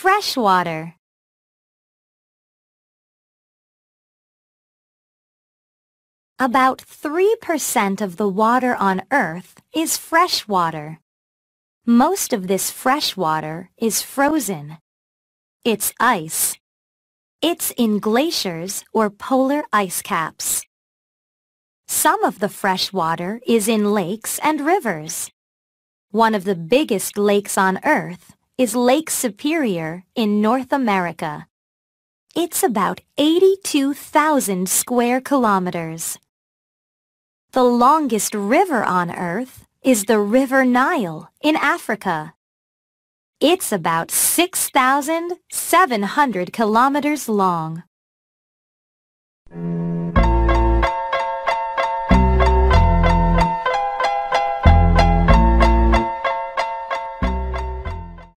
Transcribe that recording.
fresh water. About 3% of the water on Earth is fresh water. Most of this fresh water is frozen. It's ice. It's in glaciers or polar ice caps. Some of the fresh water is in lakes and rivers. One of the biggest lakes on Earth is Lake Superior in North America. It's about 82,000 square kilometers. The longest river on Earth is the River Nile in Africa. It's about 6,700 kilometers long.